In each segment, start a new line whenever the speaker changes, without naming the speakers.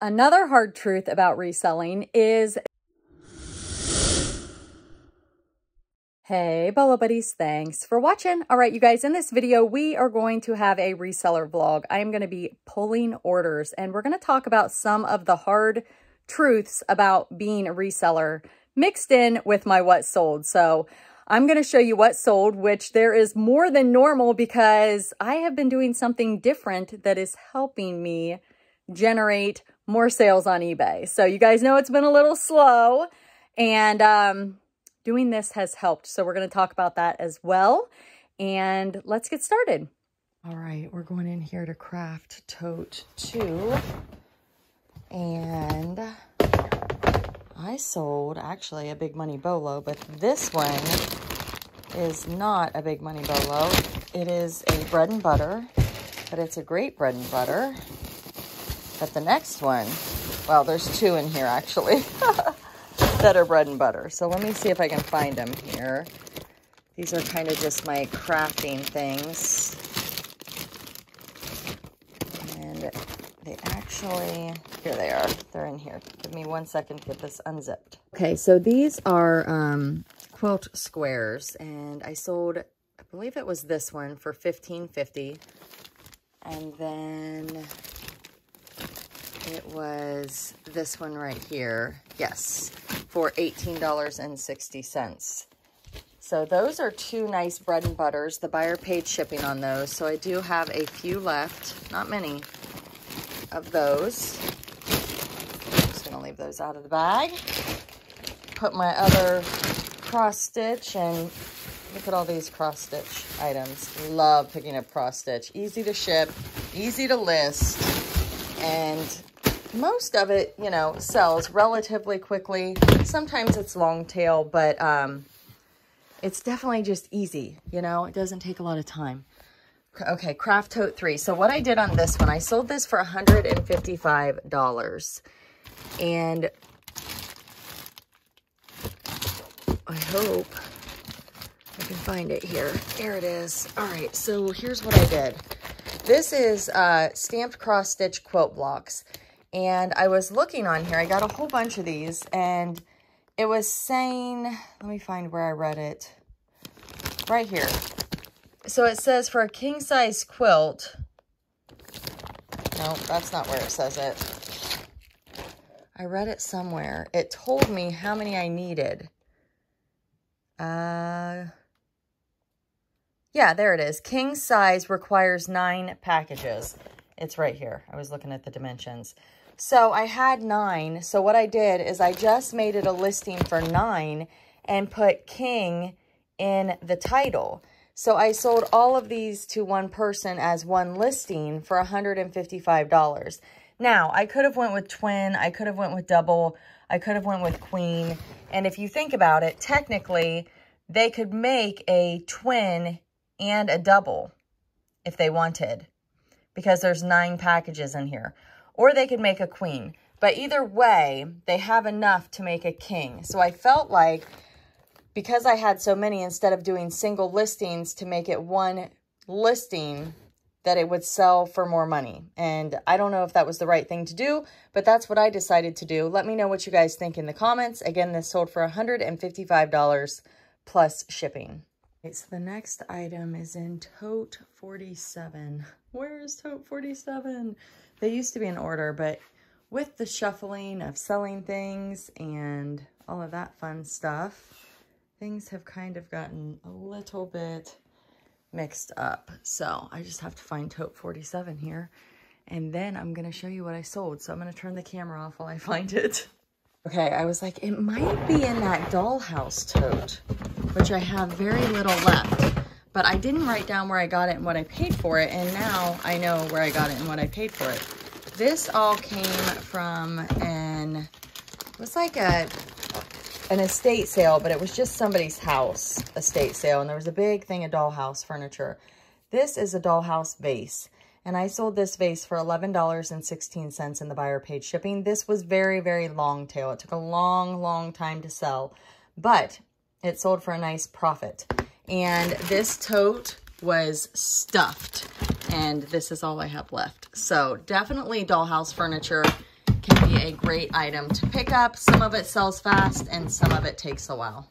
Another hard truth about reselling is Hey, Bolo Buddies, thanks for watching. All right, you guys, in this video, we are going to have a reseller vlog. I am going to be pulling orders, and we're going to talk about some of the hard truths about being a reseller mixed in with my what sold. So I'm going to show you what sold, which there is more than normal because I have been doing something different that is helping me generate more sales on eBay. So you guys know it's been a little slow, and um, doing this has helped. So we're going to talk about that as well. And let's get started. All right, we're going in here to craft tote two. And I sold actually a big money bolo, but this one is not a big money bolo. It is a bread and butter, but it's a great bread and butter. But the next one, well, there's two in here actually. that are bread and butter. So let me see if I can find them here. These are kind of just my crafting things. And they actually, here they are. They're in here. Give me one second to get this unzipped. Okay, so these are um, quilt squares. And I sold, I believe it was this one for $15.50. And then it was this one right here. Yes, for $18.60. So those are two nice bread and butters. The buyer paid shipping on those. So I do have a few left, not many of those. I'm just gonna leave those out of the bag. Put my other cross stitch and look at all these cross stitch items. Love picking up cross stitch. Easy to ship, easy to list, and most of it, you know, sells relatively quickly. Sometimes it's long tail, but um, it's definitely just easy, you know? It doesn't take a lot of time. Okay, Craft Tote 3. So what I did on this one, I sold this for $155. And I hope I can find it here. There it is. All right, so here's what I did. This is uh, stamped cross-stitch quilt blocks. And I was looking on here. I got a whole bunch of these. And it was saying, let me find where I read it. Right here. So it says for a king size quilt. No, that's not where it says it. I read it somewhere. It told me how many I needed. Uh, yeah, there it is. King size requires nine packages. It's right here. I was looking at the dimensions. So I had nine. So what I did is I just made it a listing for nine and put king in the title. So I sold all of these to one person as one listing for $155. Now, I could have went with twin. I could have went with double. I could have went with queen. And if you think about it, technically, they could make a twin and a double if they wanted because there's nine packages in here or they could make a queen. But either way, they have enough to make a king. So I felt like because I had so many, instead of doing single listings to make it one listing, that it would sell for more money. And I don't know if that was the right thing to do, but that's what I decided to do. Let me know what you guys think in the comments. Again, this sold for $155 plus shipping. Okay, so the next item is in Tote 47. Where is Tote 47? They used to be in order, but with the shuffling of selling things and all of that fun stuff, things have kind of gotten a little bit mixed up. So I just have to find tote 47 here. And then I'm going to show you what I sold. So I'm going to turn the camera off while I find it. Okay, I was like, it might be in that dollhouse tote, which I have very little left. But I didn't write down where I got it and what I paid for it, and now I know where I got it and what I paid for it. This all came from an, it was like a, an estate sale, but it was just somebody's house estate sale, and there was a big thing of dollhouse furniture. This is a dollhouse vase, and I sold this vase for $11.16 in the buyer paid shipping. This was very, very long tail. It took a long, long time to sell, but it sold for a nice profit. And this tote was stuffed. And this is all I have left. So definitely dollhouse furniture can be a great item to pick up. Some of it sells fast and some of it takes a while.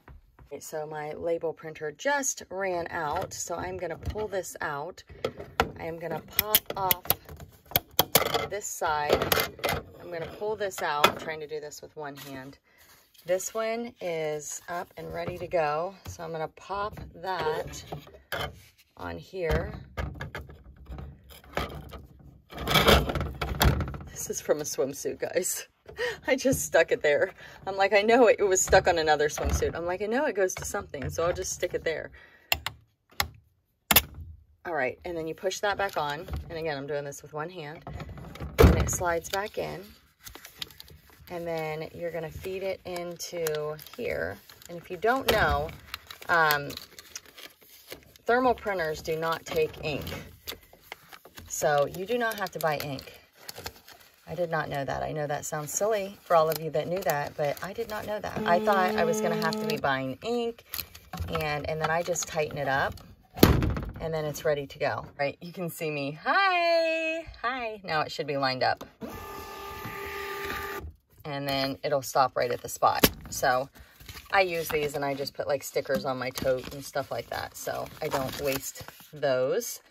So my label printer just ran out, so I'm gonna pull this out. I am gonna pop off this side. I'm gonna pull this out. I'm trying to do this with one hand. This one is up and ready to go. So I'm gonna pop that on here. This is from a swimsuit, guys. I just stuck it there. I'm like, I know it, it was stuck on another swimsuit. I'm like, I know it goes to something, so I'll just stick it there. All right, and then you push that back on. And again, I'm doing this with one hand. And it slides back in. And then you're gonna feed it into here. And if you don't know, um, thermal printers do not take ink. So you do not have to buy ink. I did not know that. I know that sounds silly for all of you that knew that, but I did not know that. I thought I was going to have to be buying ink, and, and then I just tighten it up, and then it's ready to go. Right, you can see me. Hi! Hi! Now it should be lined up. And then it'll stop right at the spot. So I use these and I just put like stickers on my tote and stuff like that. So I don't waste those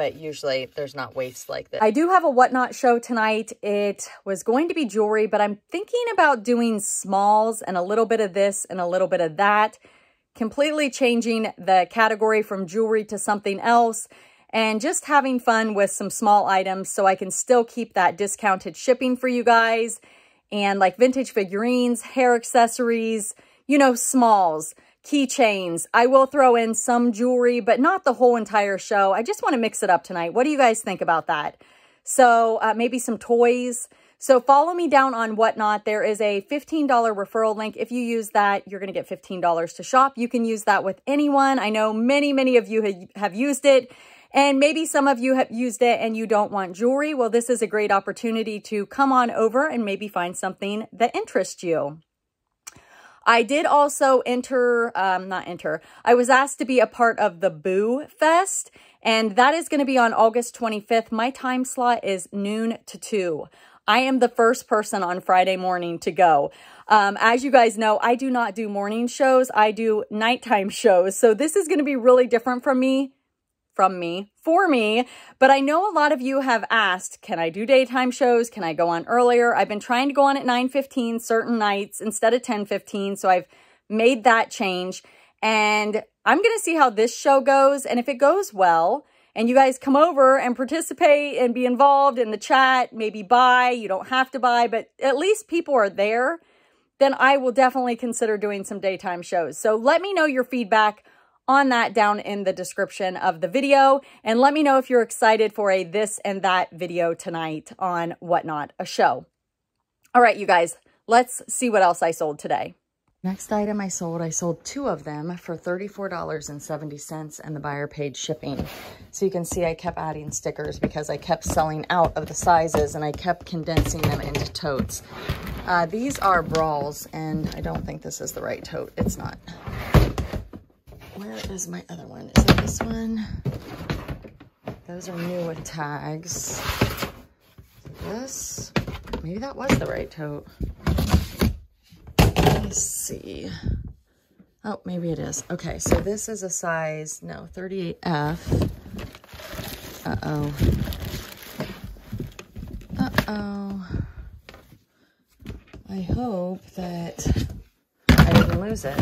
but usually there's not waste like this.
I do have a whatnot show tonight. It was going to be jewelry, but I'm thinking about doing smalls and a little bit of this and a little bit of that, completely changing the category from jewelry to something else and just having fun with some small items so I can still keep that discounted shipping for you guys and like vintage figurines, hair accessories, you know, smalls keychains. I will throw in some jewelry, but not the whole entire show. I just want to mix it up tonight. What do you guys think about that? So uh, maybe some toys. So follow me down on Whatnot. There is a $15 referral link. If you use that, you're going to get $15 to shop. You can use that with anyone. I know many, many of you have used it. And maybe some of you have used it and you don't want jewelry. Well, this is a great opportunity to come on over and maybe find something that interests you. I did also enter, um, not enter, I was asked to be a part of the Boo Fest, and that is going to be on August 25th. My time slot is noon to 2. I am the first person on Friday morning to go. Um, as you guys know, I do not do morning shows. I do nighttime shows. So this is going to be really different from me from me for me. But I know a lot of you have asked, can I do daytime shows? Can I go on earlier? I've been trying to go on at 9.15 certain nights instead of 10.15. So I've made that change. And I'm going to see how this show goes. And if it goes well, and you guys come over and participate and be involved in the chat, maybe buy, you don't have to buy, but at least people are there, then I will definitely consider doing some daytime shows. So let me know your feedback on that down in the description of the video. And let me know if you're excited for a this and that video tonight on Whatnot, a show. All right, you guys, let's see what else I sold today.
Next item I sold, I sold two of them for $34.70 and the buyer paid shipping. So you can see I kept adding stickers because I kept selling out of the sizes and I kept condensing them into totes. Uh, these are brawls and I don't think this is the right tote. It's not. Where is my other one? Is it this one? Those are new with tags. This, maybe that was the right tote. Let me see. Oh, maybe it is. Okay, so this is a size, no, 38F. Uh-oh. Uh-oh. I hope that I didn't lose it.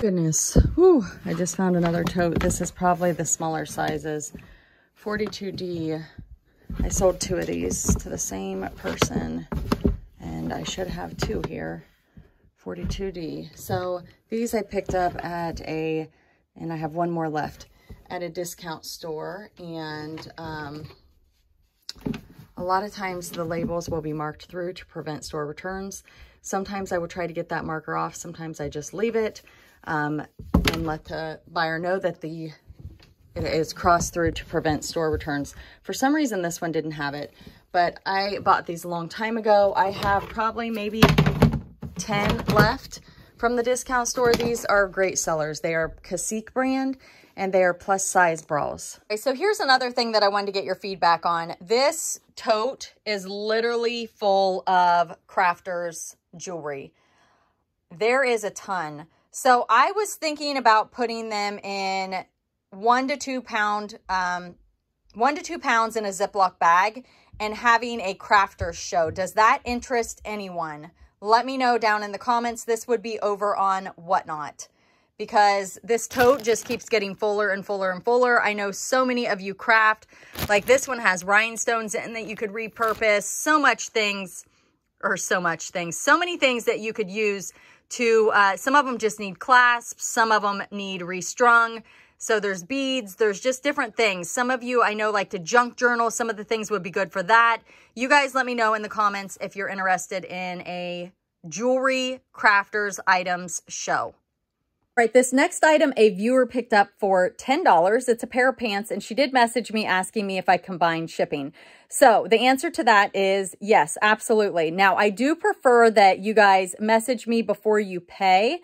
Goodness, Whew, I just found another tote. This is probably the smaller sizes. 42D. I sold two of these to the same person, and I should have two here. 42D. So these I picked up at a, and I have one more left, at a discount store, and um, a lot of times the labels will be marked through to prevent store returns. Sometimes I will try to get that marker off. Sometimes I just leave it um, and let the buyer know that the it is crossed through to prevent store returns. For some reason, this one didn't have it, but I bought these a long time ago. I have probably maybe 10 left, from the discount store. These are great sellers. They are Cacique brand and they are plus size bras.
Okay, so here's another thing that I wanted to get your feedback on. This tote is literally full of crafters jewelry. There is a ton. So I was thinking about putting them in one to two pound, um, one to two pounds in a Ziploc bag and having a crafter show. Does that interest anyone? Let me know down in the comments. This would be over on Whatnot because this tote just keeps getting fuller and fuller and fuller. I know so many of you craft, like this one has rhinestones in that you could repurpose, so much things, or so much things, so many things that you could use to, uh, some of them just need clasps, some of them need restrung, so there's beads, there's just different things. Some of you I know like to junk journal. Some of the things would be good for that. You guys let me know in the comments if you're interested in a jewelry crafters items show. Right, this next item a viewer picked up for $10. It's a pair of pants, and she did message me asking me if I combined shipping. So the answer to that is yes, absolutely. Now, I do prefer that you guys message me before you pay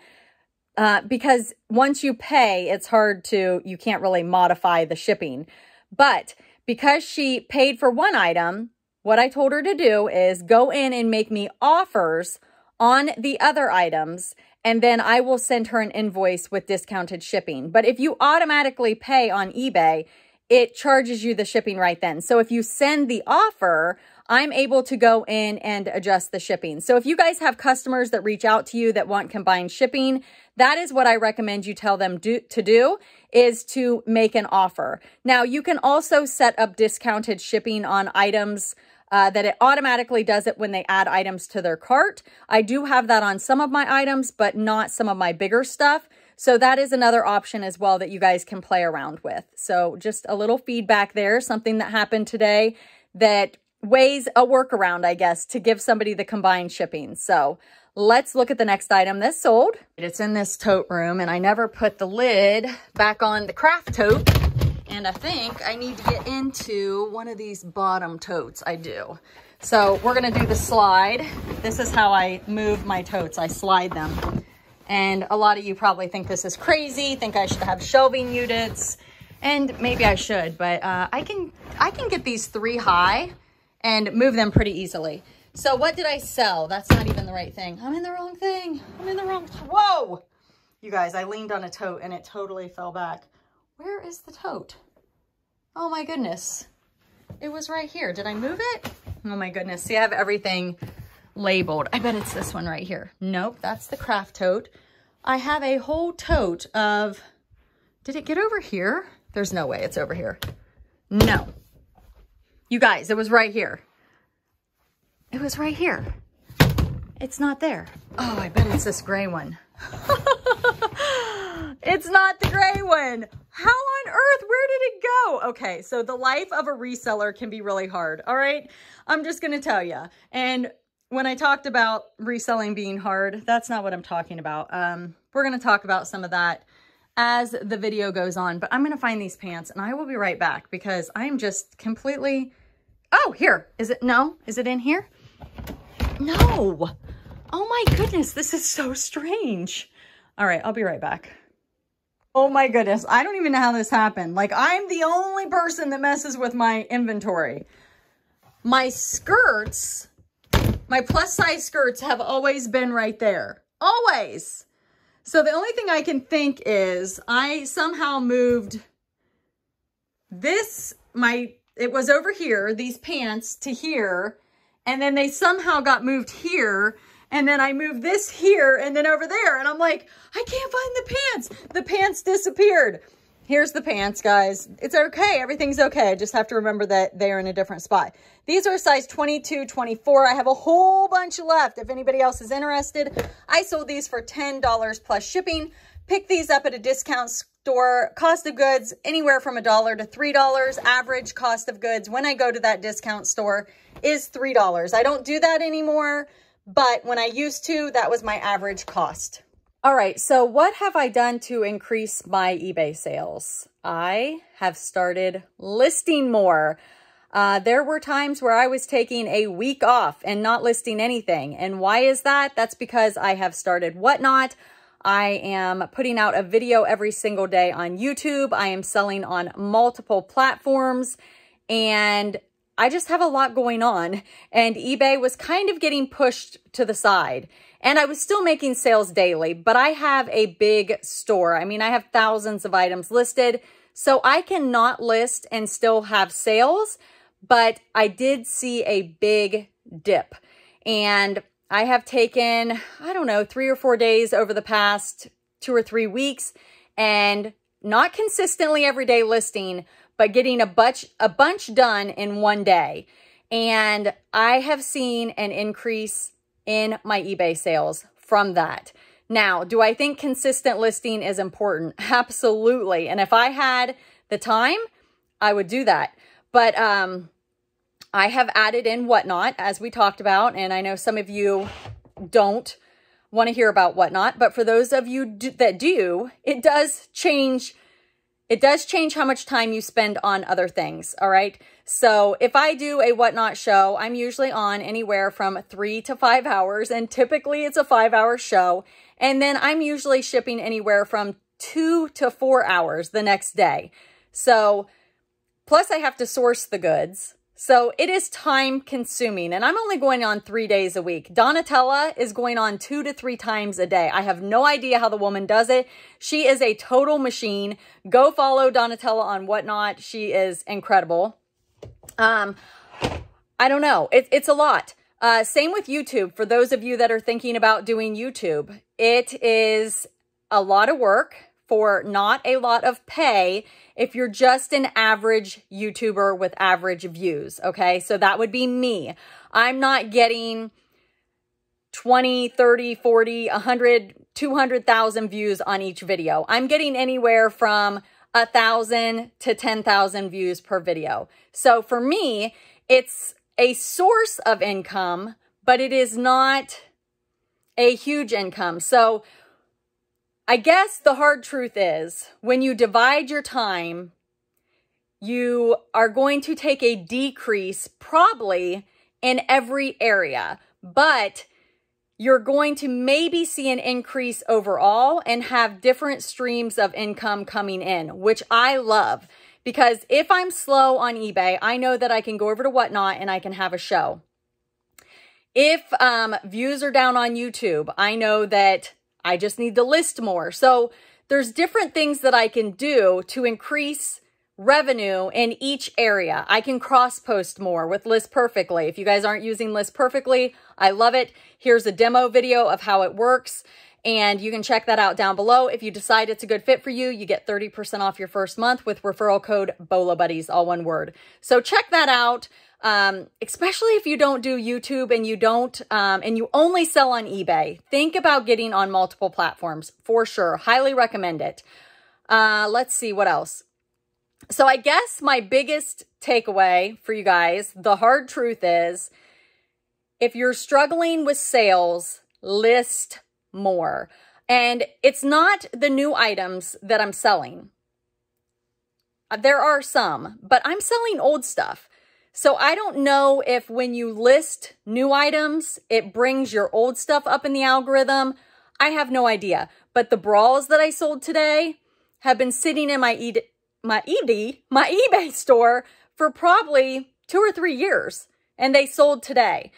uh, because once you pay, it's hard to, you can't really modify the shipping. But because she paid for one item, what I told her to do is go in and make me offers on the other items, and then I will send her an invoice with discounted shipping. But if you automatically pay on eBay, it charges you the shipping right then. So if you send the offer, I'm able to go in and adjust the shipping. So if you guys have customers that reach out to you that want combined shipping, that is what I recommend you tell them do, to do is to make an offer. Now you can also set up discounted shipping on items uh, that it automatically does it when they add items to their cart. I do have that on some of my items, but not some of my bigger stuff. So that is another option as well that you guys can play around with. So just a little feedback there, something that happened today that ways a workaround, I guess, to give somebody the combined shipping. So let's look at the next item that's sold. It's in this tote room and I never put the lid back on the craft tote. And I think I need to get into one of these bottom totes. I do. So we're to do the slide. This is how I move my totes. I slide them. And a lot of you probably think this is crazy, think I should have shelving units, and maybe I should, but uh, I can I can get these three high and move them pretty easily. So what did I sell? That's not even the right thing. I'm in the wrong thing. I'm in the wrong, whoa! You guys, I leaned on a tote and it totally fell back. Where is the tote? Oh my goodness. It was right here. Did I move it? Oh my goodness. See, I have everything labeled. I bet it's this one right here. Nope, that's the craft tote. I have a whole tote of, did it get over here? There's no way it's over here. No. You guys, it was right here. It was right here. It's not there. Oh, I bet it's this gray one. it's not the gray one. How on earth? Where did it go? Okay, so the life of a reseller can be really hard, all right? I'm just to tell you. And when I talked about reselling being hard, that's not what I'm talking about. Um, we're to talk about some of that as the video goes on, but I'm to find these pants and I will be right back because I'm just completely, oh, here, is it, no, is it in here? No. Oh my goodness, this is so strange. All right, I'll be right back. Oh my goodness, I don't even know how this happened. Like, I'm the only person that messes with my inventory. My skirts my plus size skirts have always been right there. Always. So the only thing I can think is I somehow moved this, my, it was over here, these pants to here, and then they somehow got moved here, and then I moved this here and then over there, and I'm like, I can't find the pants. The pants disappeared. Here's the pants, guys. It's okay. Everything's okay. I just have to remember that they're in a different spot. These are size 22, 24. I have a whole bunch left. If anybody else is interested, I sold these for $10 plus shipping. Pick these up at a discount store. Cost of goods, anywhere from a dollar to $3. Average cost of goods when I go to that discount store is $3. I don't do that anymore, but when I used to, that was my average cost. All right, so what have I done to increase my eBay sales? I have started listing more. Uh, there were times where I was taking a week off and not listing anything. And why is that? That's because I have started Whatnot. I am putting out a video every single day on YouTube. I am selling on multiple platforms and I just have a lot going on and eBay was kind of getting pushed to the side and I was still making sales daily, but I have a big store. I mean, I have thousands of items listed, so I cannot list and still have sales, but I did see a big dip and I have taken, I don't know, three or four days over the past two or three weeks and not consistently every day listing, but getting a bunch, a bunch done in one day. And I have seen an increase in my eBay sales from that. Now, do I think consistent listing is important? Absolutely. And if I had the time, I would do that. But um, I have added in Whatnot, as we talked about, and I know some of you don't want to hear about Whatnot, but for those of you do, that do, it does change it does change how much time you spend on other things, all right? So if I do a Whatnot show, I'm usually on anywhere from three to five hours, and typically it's a five hour show. And then I'm usually shipping anywhere from two to four hours the next day. So plus I have to source the goods. So it is time consuming and I'm only going on three days a week. Donatella is going on two to three times a day. I have no idea how the woman does it. She is a total machine. Go follow Donatella on Whatnot. She is incredible. Um, I don't know. It, it's a lot. Uh, same with YouTube. For those of you that are thinking about doing YouTube, it is a lot of work for not a lot of pay if you're just an average YouTuber with average views, okay? So that would be me. I'm not getting 20, 30, 40, 100, 200,000 views on each video. I'm getting anywhere from a thousand to 10,000 views per video. So for me, it's a source of income, but it is not a huge income. So I guess the hard truth is when you divide your time, you are going to take a decrease probably in every area, but you're going to maybe see an increase overall and have different streams of income coming in, which I love. Because if I'm slow on eBay, I know that I can go over to Whatnot and I can have a show. If um, views are down on YouTube, I know that I just need to list more. So there's different things that I can do to increase revenue in each area. I can cross post more with List Perfectly. If you guys aren't using List Perfectly, I love it. Here's a demo video of how it works. And you can check that out down below. If you decide it's a good fit for you, you get 30% off your first month with referral code BOLO Buddies, all one word. So check that out um, especially if you don't do YouTube and you don't, um, and you only sell on eBay. Think about getting on multiple platforms for sure. Highly recommend it. Uh, let's see what else. So I guess my biggest takeaway for you guys, the hard truth is, if you're struggling with sales, list more. And it's not the new items that I'm selling. There are some, but I'm selling old stuff. So I don't know if when you list new items, it brings your old stuff up in the algorithm. I have no idea. But the bras that I sold today have been sitting in my ED, my ED, my eBay store for probably two or three years. And they sold today.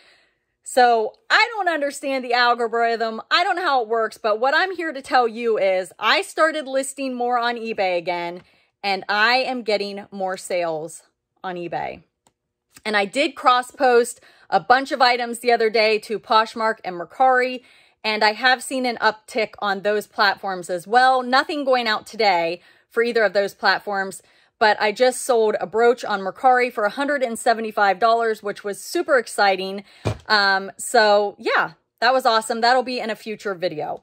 So I don't understand the algorithm. I don't know how it works, but what I'm here to tell you is I started listing more on eBay again, and I am getting more sales on eBay. And I did cross post a bunch of items the other day to Poshmark and Mercari, and I have seen an uptick on those platforms as well. Nothing going out today for either of those platforms, but I just sold a brooch on Mercari for $175, which was super exciting. Um, so yeah, that was awesome. That'll be in a future video.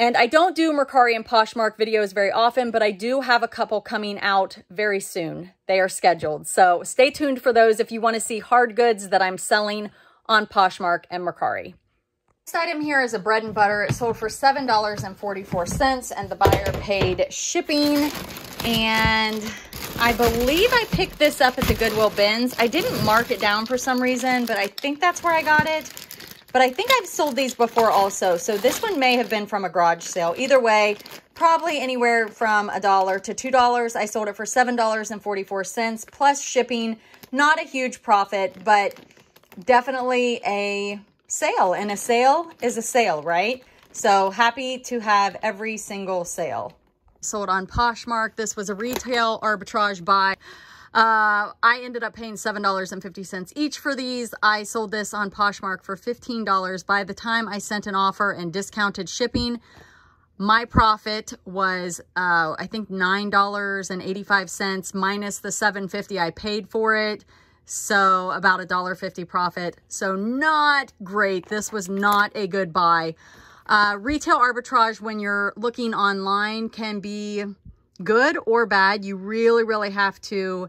And I don't do Mercari and Poshmark videos very often, but I do have a couple coming out very soon. They are scheduled. So stay tuned for those if you want to see hard goods that I'm selling on Poshmark and Mercari. Next item here is a bread and butter. It sold for $7.44 and the buyer paid shipping. And I believe I picked this up at the Goodwill bins. I didn't mark it down for some reason, but I think that's where I got it. But I think I've sold these before also. So this one may have been from a garage sale. Either way, probably anywhere from a dollar to $2. I sold it for $7.44 plus shipping. Not a huge profit, but definitely a sale. And a sale is a sale, right? So happy to have every single sale. Sold on Poshmark. This was a retail arbitrage buy. Uh, I ended up paying $7.50 each for these. I sold this on Poshmark for $15. By the time I sent an offer and discounted shipping, my profit was, uh, I think $9.85 minus the $7.50 I paid for it. So about a $1.50 profit. So not great. This was not a good buy. Uh, retail arbitrage when you're looking online can be good or bad. You really, really have to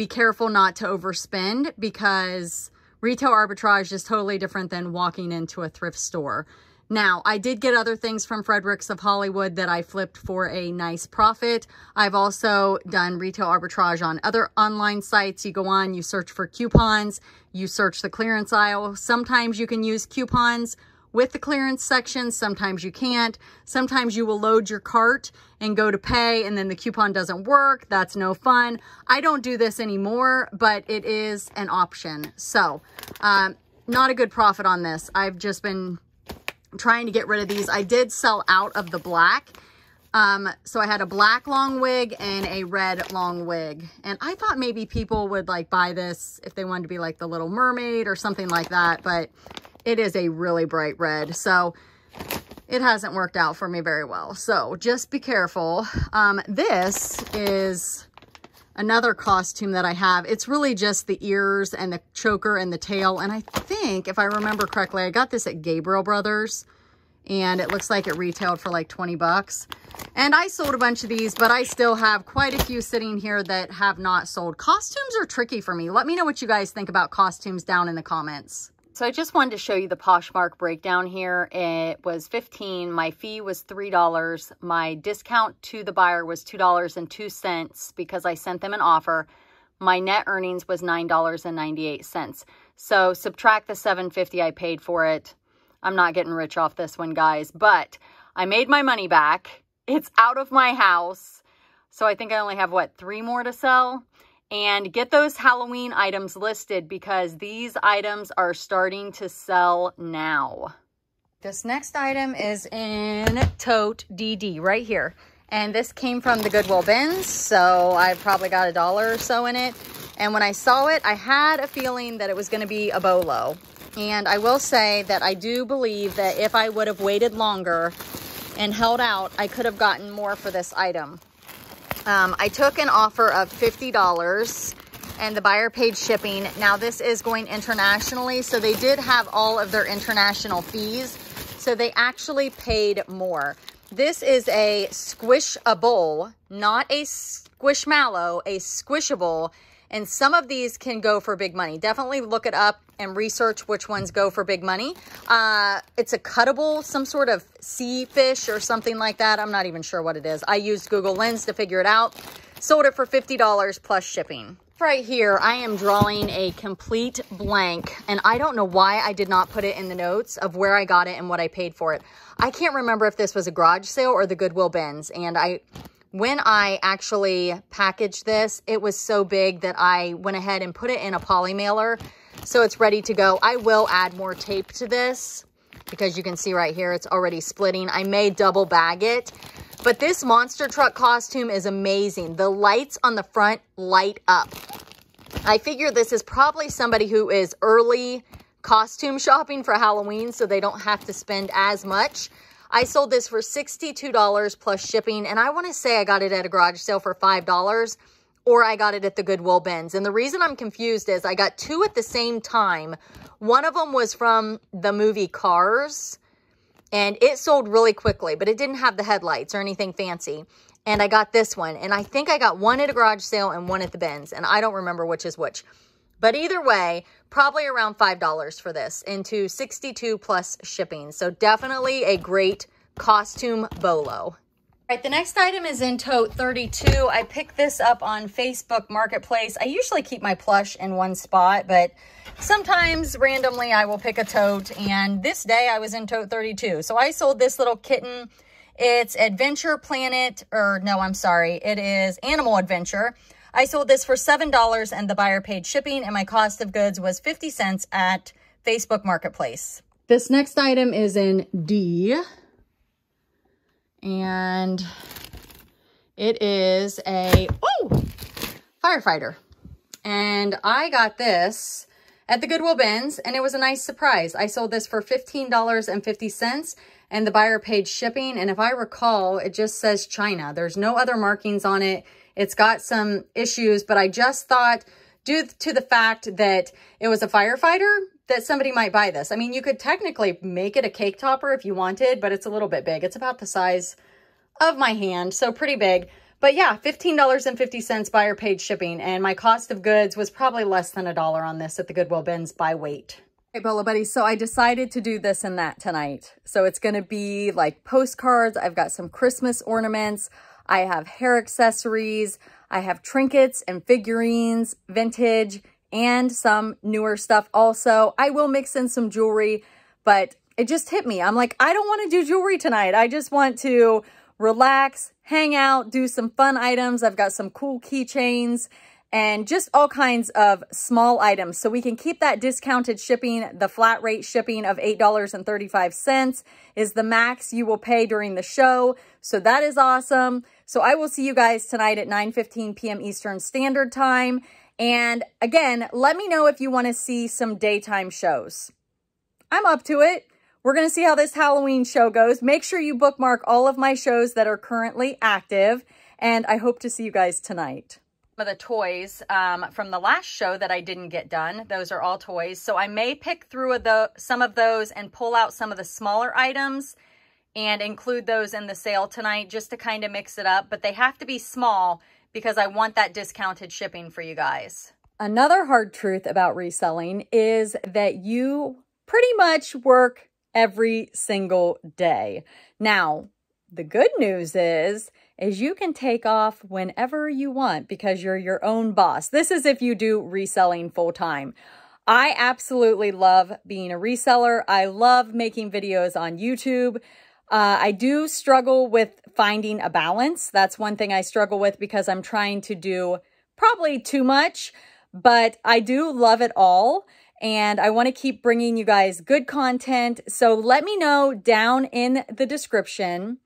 be careful not to overspend because retail arbitrage is totally different than walking into a thrift store. Now, I did get other things from Fredericks of Hollywood that I flipped for a nice profit. I've also done retail arbitrage on other online sites. You go on, you search for coupons, you search the clearance aisle. Sometimes you can use coupons with the clearance section. Sometimes you can't. Sometimes you will load your cart and go to pay and then the coupon doesn't work. That's no fun. I don't do this anymore, but it is an option. So um, not a good profit on this. I've just been trying to get rid of these. I did sell out of the black. Um, so I had a black long wig and a red long wig. And I thought maybe people would like buy this if they wanted to be like the Little Mermaid or something like that. But it is a really bright red. So it hasn't worked out for me very well. So just be careful. Um, this is another costume that I have. It's really just the ears and the choker and the tail. And I think, if I remember correctly, I got this at Gabriel Brothers. And it looks like it retailed for like 20 bucks. And I sold a bunch of these, but I still have quite a few sitting here that have not sold. Costumes are tricky for me. Let me know what you guys think about costumes down in the comments. So I just wanted to show you the Poshmark breakdown here. It was 15 My fee was $3. My discount to the buyer was $2.02 because I sent them an offer. My net earnings was $9.98. So subtract the $7.50 I paid for it. I'm not getting rich off this one, guys, but I made my money back. It's out of my house. So I think I only have, what, three more to sell? And get those Halloween items listed because these items are starting to sell now. This next item is in Tote DD right here. And this came from the Goodwill bins, so I probably got a dollar or so in it. And when I saw it, I had a feeling that it was going to be a bolo. And I will say that I do believe that if I would have waited longer and held out, I could have gotten more for this item. Um, I took an offer of $50 and the buyer paid shipping. Now this is going internationally, so they did have all of their international fees. So they actually paid more. This is a squishable, not a squishmallow, a squishable and some of these can go for big money. Definitely look it up and research which ones go for big money. Uh, it's a cuttable, some sort of sea fish or something like that. I'm not even sure what it is. I used Google Lens to figure it out. Sold it for $50 plus shipping. Right here, I am drawing a complete blank, and I don't know why I did not put it in the notes of where I got it and what I paid for it. I can't remember if this was a garage sale or the Goodwill bins, and I when I actually packaged this, it was so big that I went ahead and put it in a poly mailer. So it's ready to go. I will add more tape to this because you can see right here, it's already splitting. I may double bag it. But this monster truck costume is amazing. The lights on the front light up. I figure this is probably somebody who is early costume shopping for Halloween so they don't have to spend as much. I sold this for $62 plus shipping, and I want to say I got it at a garage sale for $5 or I got it at the Goodwill bins. And the reason I'm confused is I got two at the same time. One of them was from the movie Cars, and it sold really quickly, but it didn't have the headlights or anything fancy. And I got this one, and I think I got one at a garage sale and one at the bins, and I don't remember which is which. But either way, probably around $5 for this into 62 plus shipping. So definitely a great costume bolo.
right, the next item is in tote 32. I picked this up on Facebook Marketplace. I usually keep my plush in one spot, but sometimes randomly I will pick a tote. And this day I was in tote 32. So I sold this little kitten. It's Adventure Planet, or no, I'm sorry. It is Animal Adventure. I sold this for $7 and the buyer paid shipping and my cost of goods was 50 cents at Facebook Marketplace.
This next item is in D. And it is a oh firefighter. And i got this at the goodwill bins and it was a nice surprise. I sold this for $15.50 and the buyer paid shipping. And if i recall it just says china. There's no other markings on it it's got some issues but i just thought due to the fact that it was a firefighter that somebody might buy this. I mean, you could technically make it a cake topper if you wanted, but it's a little bit big. It's about the size of my hand, so pretty big. But yeah, $15.50 buyer paid shipping, and my cost of goods was probably less than a dollar on this at the Goodwill bins by weight. Hey, Bolo Buddies, so I decided to do this and that tonight. So it's going to be like postcards. I've got some Christmas ornaments. I have hair accessories. I have trinkets and figurines, vintage, and some newer stuff also. I will mix in some jewelry, but it just hit me. I'm like, I don't want to do jewelry tonight. I just want to relax, hang out, do some fun items. I've got some cool keychains and just all kinds of small items. So we can keep that discounted shipping. The flat rate shipping of $8.35 is the max you will pay during the show. So that is awesome. So I will see you guys tonight at 9.15 p.m. Eastern Standard Time. And again, let me know if you want to see some daytime shows. I'm up to it. We're going to see how this Halloween show goes. Make sure you bookmark all of my shows that are currently active. And I hope to see you guys tonight.
Of the toys um, from the last show that I didn't get done. Those are all toys. So I may pick through the, some of those and pull out some of the smaller items and include those in the sale tonight just to kind of mix it up. But they have to be small because I want that discounted shipping for you guys.
Another hard truth about reselling is that you pretty much work every single day. Now, the good news is is you can take off whenever you want because you're your own boss. This is if you do reselling full time. I absolutely love being a reseller. I love making videos on YouTube. Uh, I do struggle with finding a balance. That's one thing I struggle with because I'm trying to do probably too much, but I do love it all. And I want to keep bringing you guys good content. So let me know down in the description,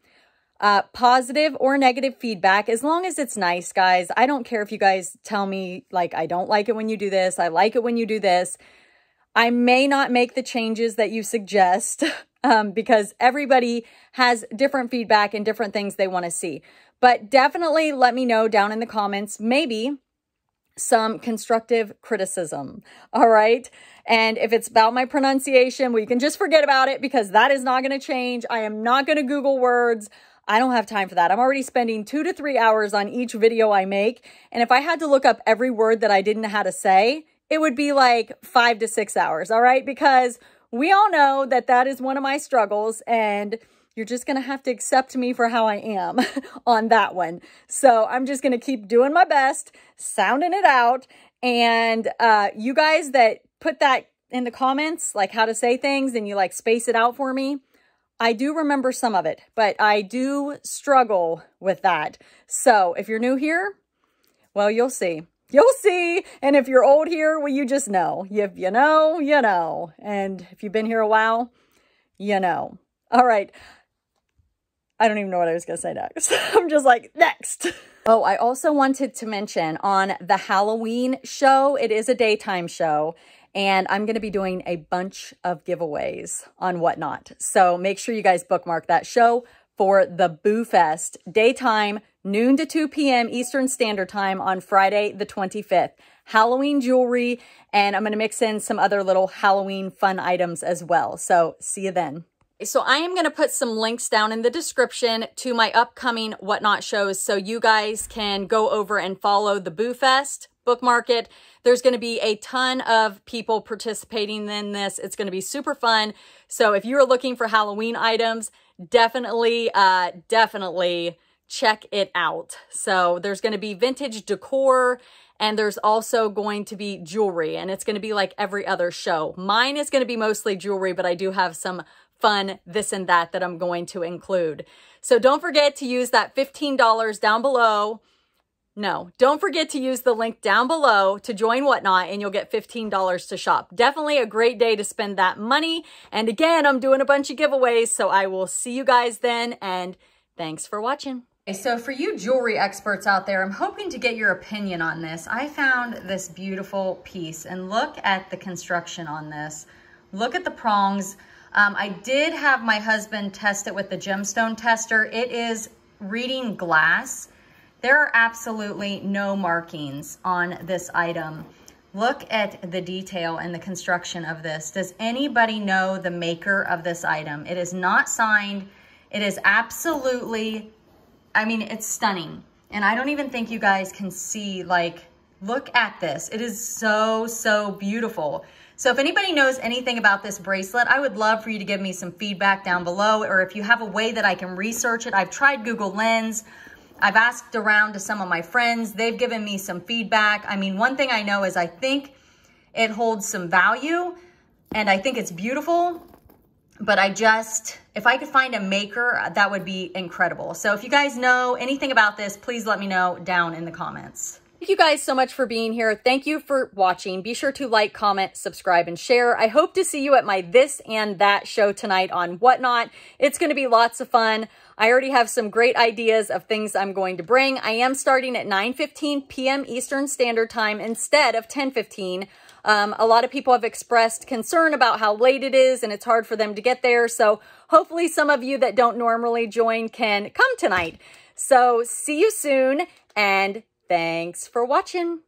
uh, positive or negative feedback, as long as it's nice, guys. I don't care if you guys tell me, like, I don't like it when you do this. I like it when you do this. I may not make the changes that you suggest. um, because everybody has different feedback and different things they want to see. But definitely let me know down in the comments, maybe some constructive criticism. All right. And if it's about my pronunciation, we can just forget about it because that is not going to change. I am not going to Google words. I don't have time for that. I'm already spending two to three hours on each video I make. And if I had to look up every word that I didn't know how to say, it would be like five to six hours. All right. Because we all know that that is one of my struggles and you're just going to have to accept me for how I am on that one. So I'm just going to keep doing my best, sounding it out. And uh, you guys that put that in the comments, like how to say things and you like space it out for me, I do remember some of it, but I do struggle with that. So if you're new here, well, you'll see. You'll see. And if you're old here, well, you just know. If you know, you know. And if you've been here a while, you know. All right. I don't even know what I was going to say next. I'm just like, next. Oh, I also wanted to mention on the Halloween show, it is a daytime show, and I'm going to be doing a bunch of giveaways on whatnot. So make sure you guys bookmark that show for the Boo Fest daytime noon to 2 p.m. Eastern Standard Time on Friday, the 25th. Halloween jewelry, and I'm going to mix in some other little Halloween fun items as well. So see you then. So I am going to put some links down in the description to my upcoming Whatnot shows so you guys can go over and follow the Boo Fest, bookmark it. There's going to be a ton of people participating in this. It's going to be super fun. So if you're looking for Halloween items, definitely, uh, definitely check it out. So there's going to be vintage decor and there's also going to be jewelry and it's going to be like every other show. Mine is going to be mostly jewelry, but I do have some fun this and that that I'm going to include. So don't forget to use that $15 down below. No, don't forget to use the link down below to join Whatnot and you'll get $15 to shop. Definitely a great day to spend that money. And again, I'm doing a bunch of giveaways, so I will see you guys then and thanks for watching. So for you jewelry experts out there, I'm hoping to get your opinion on this. I found this beautiful piece and look at the construction on this. Look at the prongs. Um, I did have my husband test it with the gemstone tester. It is reading glass. There are absolutely no markings on this item. Look at the detail and the construction of this. Does anybody know the maker of this item? It is not signed. It is absolutely I mean, it's stunning. And I don't even think you guys can see, like, look at this. It is so, so beautiful. So if anybody knows anything about this bracelet, I would love for you to give me some feedback down below, or if you have a way that I can research it. I've tried Google Lens. I've asked around to some of my friends. They've given me some feedback. I mean, one thing I know is I think it holds some value, and I think it's beautiful, but I just, if I could find a maker, that would be incredible. So if you guys know anything about this, please let me know down in the comments. Thank you guys so much for being here. Thank you for watching. Be sure to like, comment, subscribe, and share. I hope to see you at my This and That show tonight on Whatnot. It's going to be lots of fun. I already have some great ideas of things I'm going to bring. I am starting at 9.15 p.m. Eastern Standard Time instead of 10.15. Um, a lot of people have expressed concern about how late it is and it's hard for them to get there. So hopefully some of you that don't normally join can come tonight. So see you soon and thanks for watching.